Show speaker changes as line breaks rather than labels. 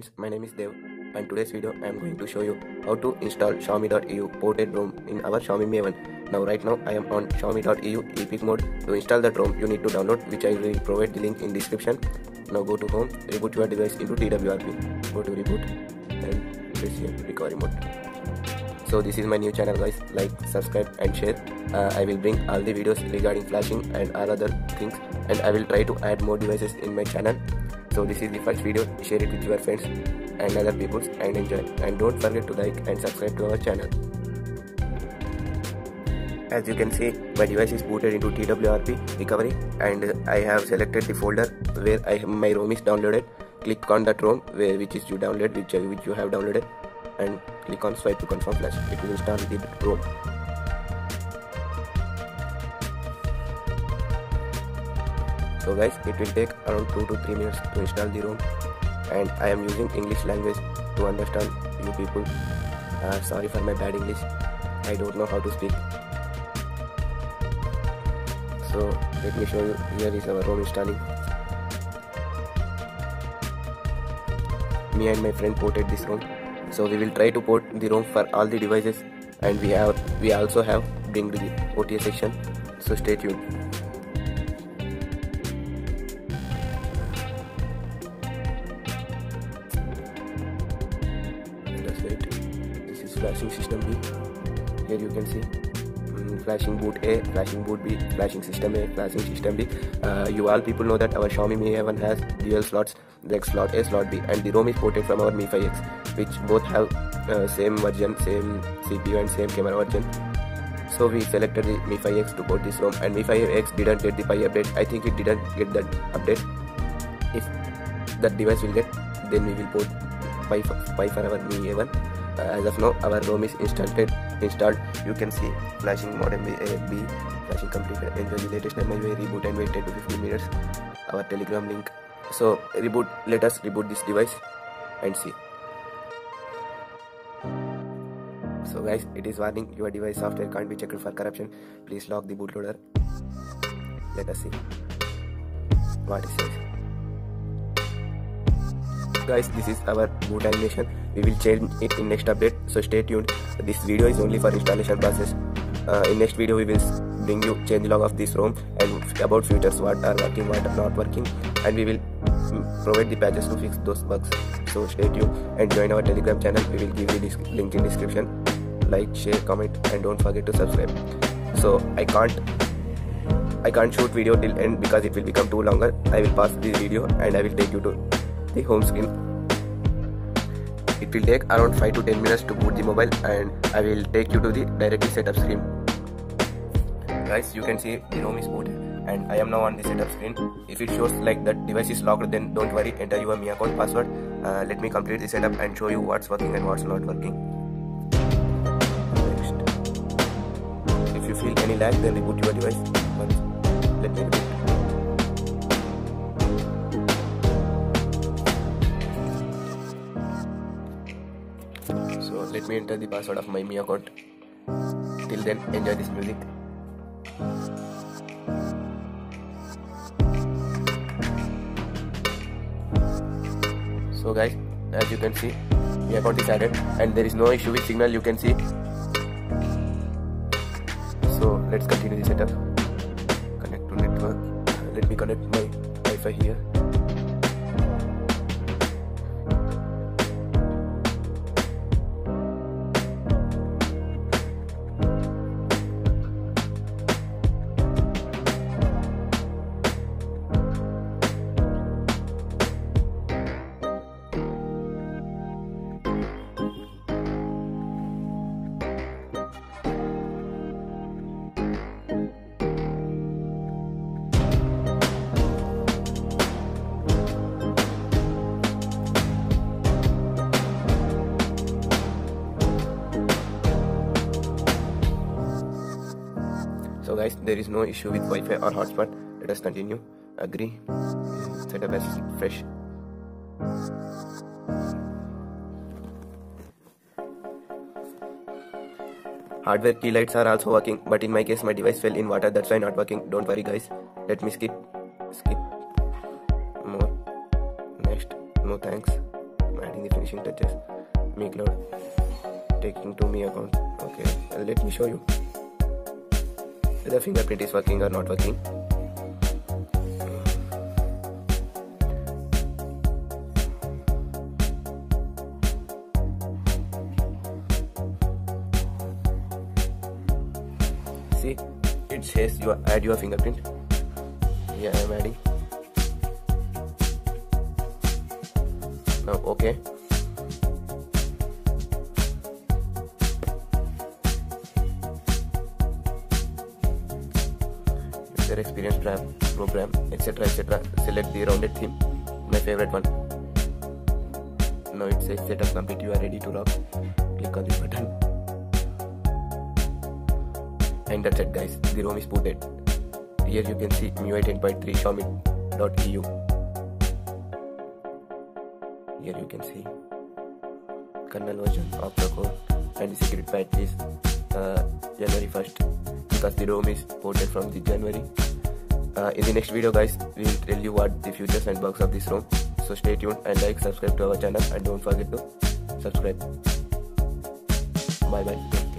Friends, my name is Dev and today's video I am going to show you how to install Xiaomi.eu ported ROM in our Xiaomi Mi A1. Now right now I am on Xiaomi.eu epic mode. To install that ROM you need to download which I will provide the link in description. Now go to home, reboot your device into TWRP. Go to reboot and press here recovery mode. So this is my new channel guys, like, subscribe and share. Uh, I will bring all the videos regarding flashing and all other things and I will try to add more devices in my channel. So this is the first video, share it with your friends and other people and enjoy. And don't forget to like and subscribe to our channel. As you can see, my device is booted into TWRP recovery and I have selected the folder where I my ROM is downloaded. Click on that ROM where which is you download which, which you have downloaded and click on swipe to confirm flash. It will install the ROM. So guys, it will take around 2 to 3 minutes to install the ROM and I am using English language to understand you people. Uh, sorry for my bad English. I don't know how to speak. So let me show you. Here is our ROM installing. Me and my friend ported this ROM. So we will try to port the ROM for all the devices and we have we also have bring the OTA section. So stay tuned. Flashing system B. Here you can see mm, flashing boot A, flashing boot B, flashing system A, flashing system B. Uh, you all people know that our Xiaomi Mi A1 has dual slots, the slot A, slot B, and the ROM is ported from our Mi 5X, which both have uh, same version, same CPU, and same camera version. So we selected the Mi 5X to port this ROM, and Mi 5X didn't get the Pie update. I think it didn't get that update. If that device will get, then we will port Pie Pie for our Mi A1. As of now, our ROM is installed. Installed. You can see flashing modem B, uh, flashing completed. Enjoy the latest MIUI reboot and wait 10 to 15 minutes. Our Telegram link. So reboot. Let us reboot this device and see. So guys, it is warning your device software can't be checked for corruption. Please lock the bootloader. Let us see what it says. Guys, this is our boot animation. We will change it in next update. So stay tuned. This video is only for installation process. Uh, in next video, we will bring you change log of this ROM and about features what are working, what are not working, and we will mm, provide the patches to fix those bugs. So stay tuned and join our Telegram channel. We will give you this link in description. Like, share, comment, and don't forget to subscribe. So I can't I can't shoot video till end because it will become too longer. I will pause this video and I will take you to the home screen. It will take around 5 to 10 minutes to boot the mobile and I will take you to the directly setup screen. Guys, you can see the ROM is booted and I am now on the setup screen. If it shows like that device is locked then don't worry, enter your Mi account password. Uh, let me complete the setup and show you what's working and what's not working. Next. If you feel any lag then reboot your device. Let me reboot. So let me enter the password of my Mi account. Till then, enjoy this music. So guys, as you can see, Mi account is added and there is no issue with signal you can see. So let's continue the setup. Connect to network. Let me connect my Wi-Fi here. Guys, there is no issue with Wi-Fi or hotspot. Let us continue. Agree. Set Setup as fresh. Hardware key lights are also working, but in my case my device fell in water, that's why not working. Don't worry guys. Let me skip. Skip. More. Next. No thanks. I'm adding the finishing touches. Mi cloud taking to Mi account. Okay, let me show you. The fingerprint is working or not working. See, it says you add your fingerprint. Yeah, I'm adding. Now, okay. User experience program, etc. etc. Select the rounded theme. My favorite one. Now it says setup complete. You are ready to rock. Click on this button. And that's it, guys. The ROM is booted. Here you can see MIUI 10.3 Xiaomi.eu. Here you can see kernel version of the code and the secret patch is uh, January 1st because the ROM is ported from the January. Uh, in the next video guys, we will tell you what the future and bugs of this ROM. So stay tuned and like, subscribe to our channel and don't forget to subscribe. Bye bye.